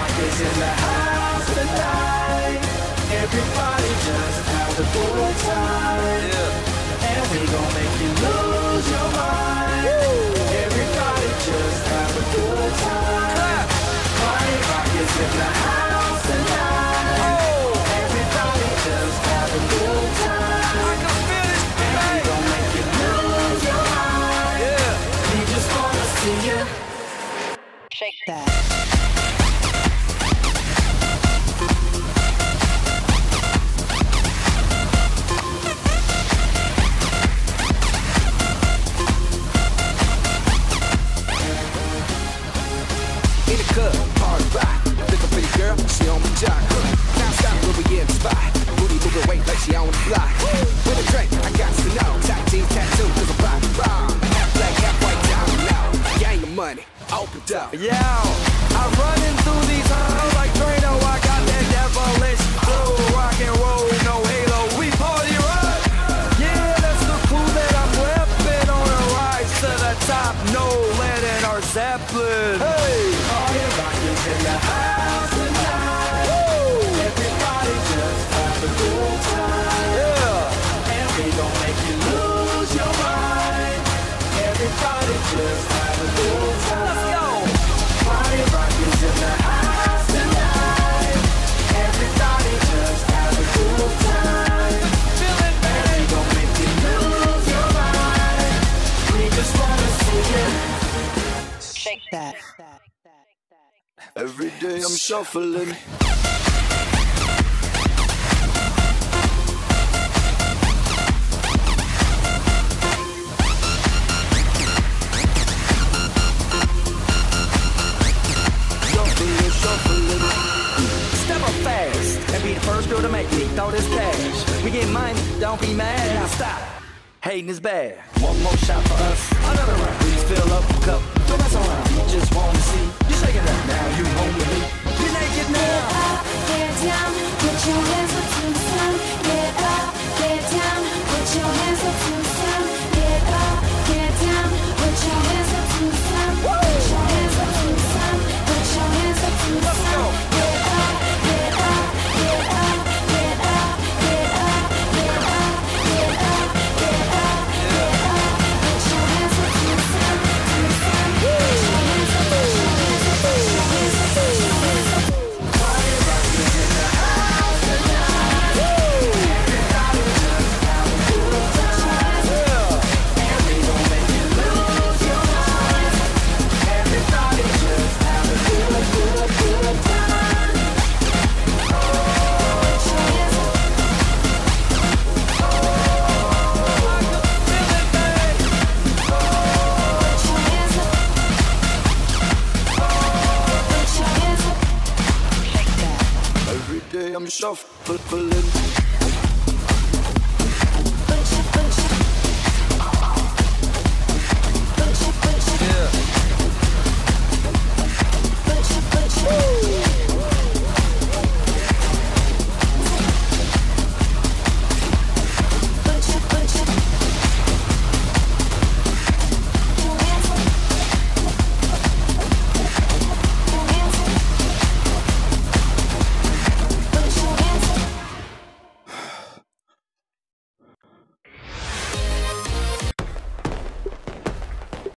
rock is in the house tonight. Everybody just have a good time. Yeah. And we gon' make you lose your mind. in spot. Booty moving weight like she on the block. With a drink, I got to know. Tight jeans tattoo, cause I'm black. Half black, half white, Gang of money, opened up. Yeah, I'm running through these halls like Drano. I got that devilish blue rock and roll. that. Every day I'm shuffling. Step up fast and be the first girl to make me throw this cash. We get money, don't be mad. Now stop. Hating is bad. One more shot for us. Another round. Please fill up cup. Don't mess around. We just want to see. shuffling